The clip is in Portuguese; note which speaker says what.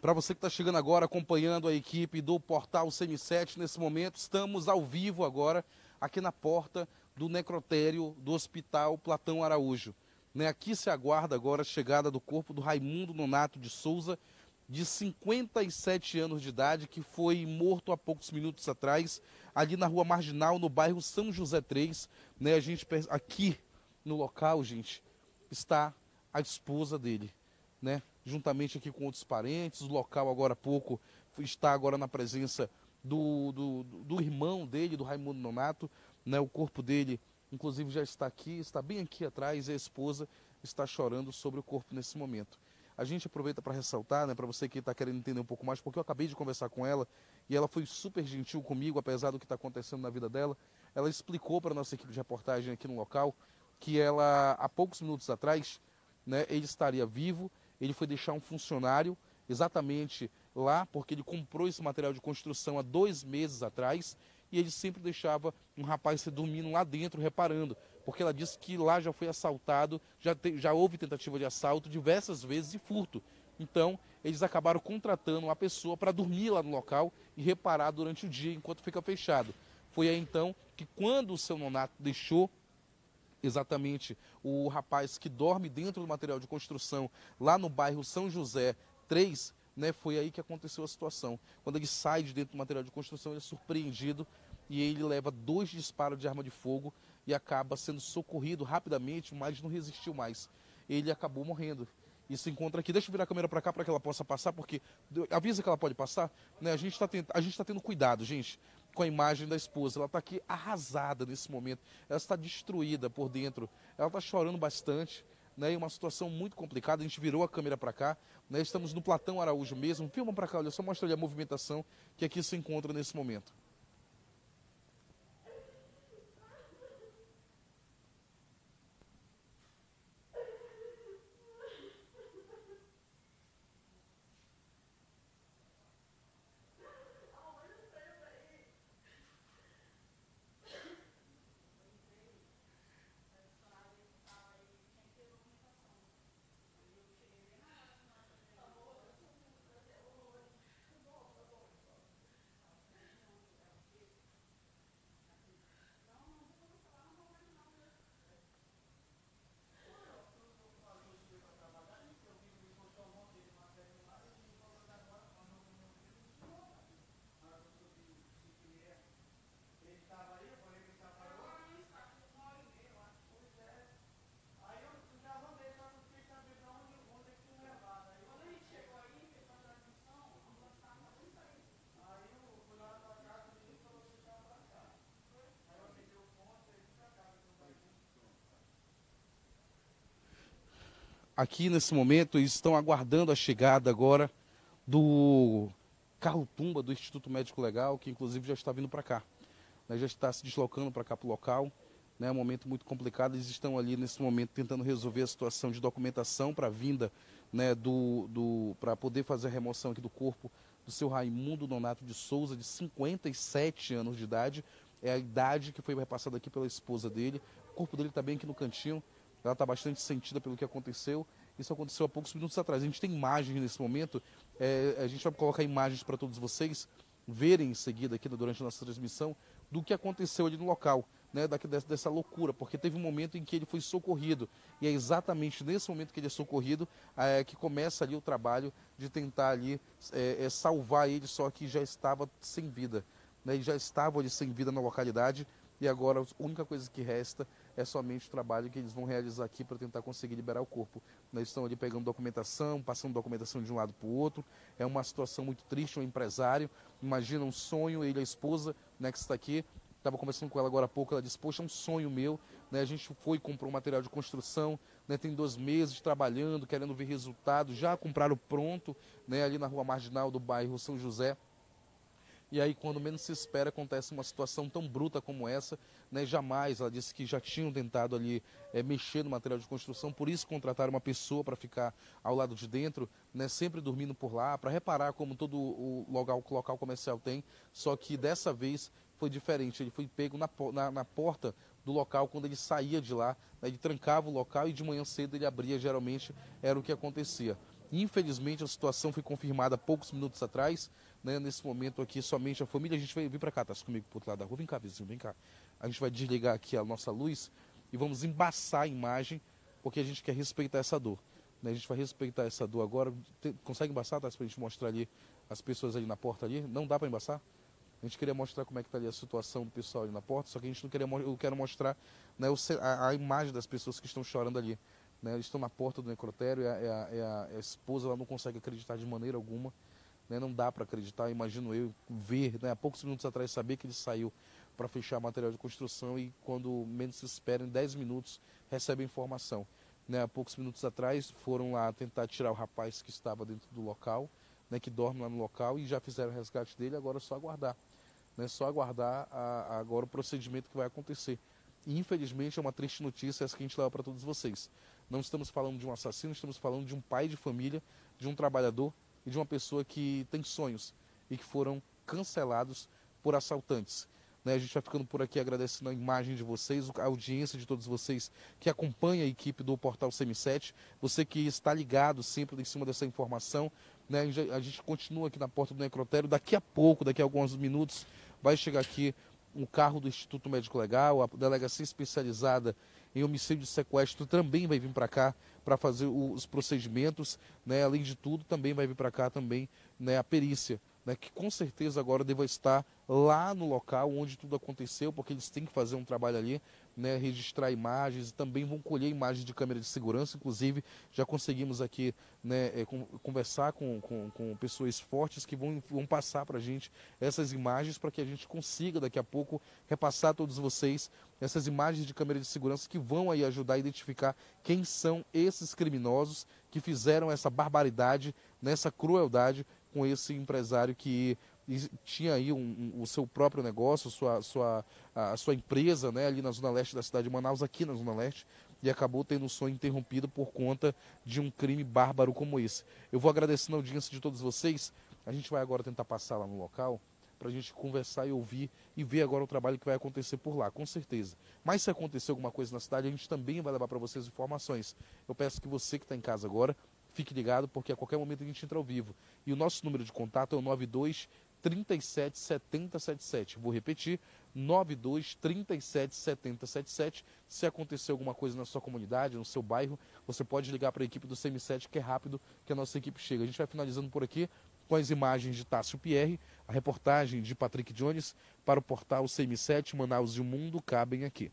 Speaker 1: Para você que está chegando agora, acompanhando a equipe do Portal CM7, nesse momento estamos ao vivo agora, aqui na porta do necrotério do Hospital Platão Araújo. Né, aqui se aguarda agora a chegada do corpo do Raimundo Nonato de Souza, de 57 anos de idade, que foi morto há poucos minutos atrás, ali na rua Marginal, no bairro São José 3. Né, a gente, aqui no local, gente, está a esposa dele, né? Juntamente aqui com outros parentes. O local agora há pouco está agora na presença do, do, do irmão dele, do Raimundo Nonato. Né? O corpo dele, inclusive, já está aqui, está bem aqui atrás, e a esposa está chorando sobre o corpo nesse momento. A gente aproveita para ressaltar, né, para você que está querendo entender um pouco mais, porque eu acabei de conversar com ela e ela foi super gentil comigo, apesar do que está acontecendo na vida dela. Ela explicou para a nossa equipe de reportagem aqui no local que ela, há poucos minutos atrás, né, ele estaria vivo ele foi deixar um funcionário exatamente lá, porque ele comprou esse material de construção há dois meses atrás, e ele sempre deixava um rapaz se dormindo lá dentro, reparando, porque ela disse que lá já foi assaltado, já, te, já houve tentativa de assalto diversas vezes e furto. Então, eles acabaram contratando uma pessoa para dormir lá no local e reparar durante o dia enquanto fica fechado. Foi aí então que quando o seu nonato deixou exatamente o rapaz que dorme dentro do material de construção lá no bairro São José 3, né, foi aí que aconteceu a situação. Quando ele sai de dentro do material de construção, ele é surpreendido e ele leva dois disparos de arma de fogo e acaba sendo socorrido rapidamente, mas não resistiu mais. Ele acabou morrendo. E se encontra aqui. Deixa eu virar a câmera para cá para que ela possa passar, porque avisa que ela pode passar. Né? A gente está tá tendo cuidado, gente com a imagem da esposa. Ela está aqui arrasada nesse momento. Ela está destruída por dentro. Ela está chorando bastante. Né, uma situação muito complicada. A gente virou a câmera para cá. Né, estamos no Platão Araújo mesmo. Filma para cá, olha só, mostra ali a movimentação que aqui se encontra nesse momento. Aqui nesse momento, eles estão aguardando a chegada agora do carro-tumba do Instituto Médico Legal, que inclusive já está vindo para cá. Né, já está se deslocando para cá para o local. Né, é um momento muito complicado. Eles estão ali nesse momento tentando resolver a situação de documentação para a vinda né, do, do para poder fazer a remoção aqui do corpo do seu Raimundo Donato de Souza, de 57 anos de idade. É a idade que foi repassada aqui pela esposa dele. O corpo dele está bem aqui no cantinho. Ela está bastante sentida pelo que aconteceu. Isso aconteceu há poucos minutos atrás. A gente tem imagens nesse momento. É, a gente vai colocar imagens para todos vocês verem em seguida aqui durante a nossa transmissão do que aconteceu ali no local, né, dessa, dessa loucura, porque teve um momento em que ele foi socorrido e é exatamente nesse momento que ele é socorrido é, que começa ali o trabalho de tentar ali é, é, salvar ele, só que já estava sem vida, né, ele já estava ali sem vida na localidade e agora a única coisa que resta é somente o trabalho que eles vão realizar aqui para tentar conseguir liberar o corpo. Eles estão ali pegando documentação, passando documentação de um lado para o outro. É uma situação muito triste, um empresário. Imagina um sonho, ele e a esposa, né, que está aqui. Estava conversando com ela agora há pouco, ela disse, poxa, é um sonho meu. Né? A gente foi comprou material de construção, né? tem dois meses trabalhando, querendo ver resultado. Já compraram pronto, né? ali na rua marginal do bairro São José. E aí, quando menos se espera, acontece uma situação tão bruta como essa. Né? Jamais, ela disse que já tinham tentado ali é, mexer no material de construção, por isso contrataram uma pessoa para ficar ao lado de dentro, né? sempre dormindo por lá, para reparar como todo o local, local comercial tem. Só que dessa vez foi diferente. Ele foi pego na, na, na porta do local quando ele saía de lá. Né? Ele trancava o local e de manhã cedo ele abria, geralmente era o que acontecia. Infelizmente, a situação foi confirmada poucos minutos atrás. Né? Nesse momento aqui, somente a família. A gente vai vir para cá, tá comigo pro outro lado da rua. Vem cá, vizinho, vem cá. A gente vai desligar aqui a nossa luz e vamos embaçar a imagem, porque a gente quer respeitar essa dor. Né? A gente vai respeitar essa dor agora. Tem, consegue embaçar, tá? Para a gente mostrar ali as pessoas ali na porta ali. Não dá para embaçar? A gente queria mostrar como é que está ali a situação do pessoal ali na porta, só que a gente não queria, eu quero mostrar né, a, a imagem das pessoas que estão chorando ali. Né? Eles estão na porta do necrotério e a, a, a, a esposa ela não consegue acreditar de maneira alguma. Né? Não dá para acreditar, imagino eu, ver, né? há poucos minutos atrás, saber que ele saiu para fechar material de construção e quando menos se espera, em 10 minutos, recebe a informação. Né? Há poucos minutos atrás foram lá tentar tirar o rapaz que estava dentro do local, né? que dorme lá no local e já fizeram o resgate dele, agora é só aguardar. Né? Só aguardar a, a agora o procedimento que vai acontecer. Infelizmente é uma triste notícia essa que a gente leva para todos vocês. Não estamos falando de um assassino, estamos falando de um pai de família, de um trabalhador e de uma pessoa que tem sonhos e que foram cancelados por assaltantes. Né, a gente vai ficando por aqui agradecendo a imagem de vocês, a audiência de todos vocês que acompanha a equipe do Portal CM7, você que está ligado sempre em cima dessa informação. Né, a gente continua aqui na porta do necrotério. Daqui a pouco, daqui a alguns minutos, vai chegar aqui um carro do Instituto Médico Legal, a delegacia especializada em homicídio e sequestro também vai vir para cá para fazer os procedimentos, né? Além de tudo, também vai vir para cá também, né, a perícia, né, que com certeza agora deva estar lá no local onde tudo aconteceu, porque eles têm que fazer um trabalho ali, né, registrar imagens e também vão colher imagens de câmera de segurança. Inclusive, já conseguimos aqui né, é, conversar com, com, com, pessoas fortes que vão, vão passar para a gente essas imagens para que a gente consiga daqui a pouco repassar a todos vocês essas imagens de câmera de segurança que vão aí ajudar a identificar quem são esses criminosos que fizeram essa barbaridade, nessa crueldade com esse empresário que tinha aí um, um, o seu próprio negócio, sua, sua, a, a sua empresa né, ali na zona leste da cidade de Manaus, aqui na zona leste, e acabou tendo o sonho interrompido por conta de um crime bárbaro como esse. Eu vou agradecendo a audiência de todos vocês. A gente vai agora tentar passar lá no local para a gente conversar e ouvir e ver agora o trabalho que vai acontecer por lá, com certeza. Mas se acontecer alguma coisa na cidade, a gente também vai levar para vocês informações. Eu peço que você que está em casa agora, fique ligado, porque a qualquer momento a gente entra ao vivo. E o nosso número de contato é o 92 37 70 77. Vou repetir, 92 37 70 77. Se acontecer alguma coisa na sua comunidade, no seu bairro, você pode ligar para a equipe do CM7, que é rápido que a nossa equipe chega. A gente vai finalizando por aqui com as imagens de Tássio Pierre, a reportagem de Patrick Jones para o portal CM7 Manaus e o Mundo cabem aqui.